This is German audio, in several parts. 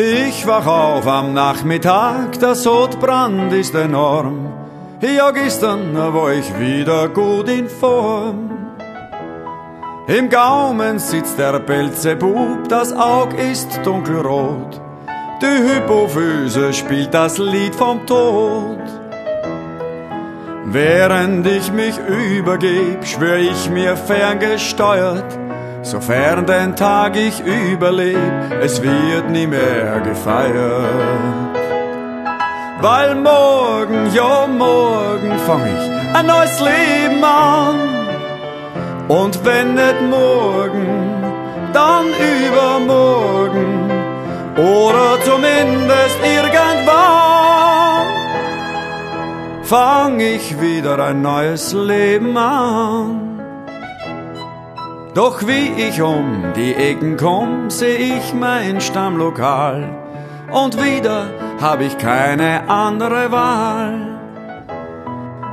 Ich wach auf am Nachmittag, der Sodbrand ist enorm. Ja, gestern war ich wieder gut in Form. Im Gaumen sitzt der Belzebub, das Aug ist dunkelrot. Die Hypophyse spielt das Lied vom Tod. Während ich mich übergeb, schwör ich mir ferngesteuert, sofern den Tag ich überleb, es wird nie mehr gefeiert. Weil morgen, ja morgen fang ich ein neues Leben an. Und wenn nicht morgen, dann übermorgen oder zumindest irgendwann fang ich wieder ein neues Leben an. Doch wie ich um die Ecken komm, seh ich mein Stammlokal und wieder hab ich keine andere Wahl.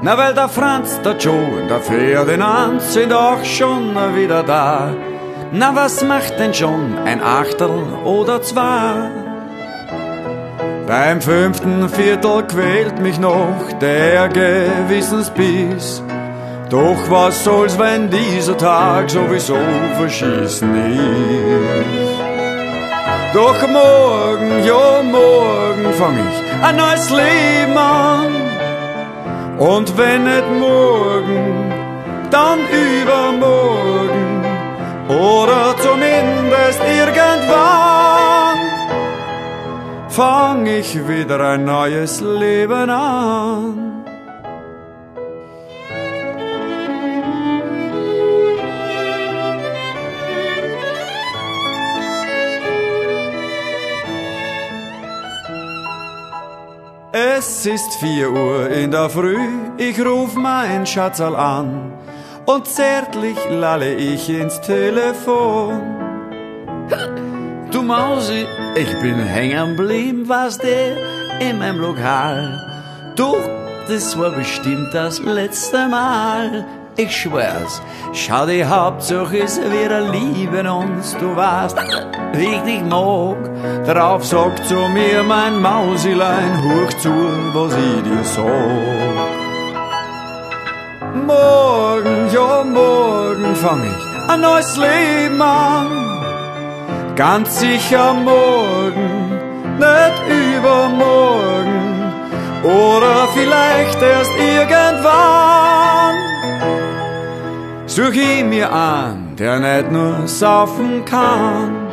Na, weil der Franz, der Joe und der Ferdinand sind auch schon wieder da. Na, was macht denn schon ein Achtel oder zwei? Beim fünften Viertel quält mich noch der Gewissensbiss. Doch was soll's, wenn dieser Tag sowieso verschießen ist? Doch morgen, ja morgen fang ich ein neues Leben an. Und wenn nicht morgen, dann übermorgen oder zumindest irgendwann fang ich wieder ein neues Leben an. Es ist vier Uhr in der Früh, ich ruf mein Schatzal an und zärtlich lalle ich ins Telefon. Du Mausi, ich bin hängen geblieben, was der in meinem Lokal. Du, das war bestimmt das letzte Mal. Ich schwör's, schau die Hauptsache ist, wir lieben uns, du weißt, wie ich dich mag. Darauf sagt zu mir mein Mausilein, hoch zu, was ich dir sag. Morgen, ja morgen fang ich ein neues Leben an. Ganz sicher morgen, nicht übermorgen. Oder vielleicht erst irgendwann. Such ich mir an, der nicht nur saufen kann.